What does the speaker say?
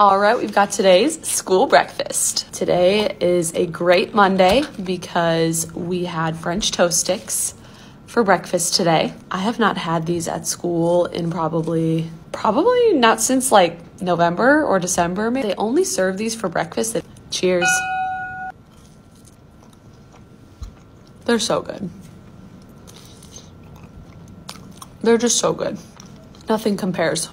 All right, we've got today's school breakfast. Today is a great Monday because we had French toast sticks for breakfast today. I have not had these at school in probably probably not since like November or December. They only serve these for breakfast. Cheers. They're so good. They're just so good. Nothing compares.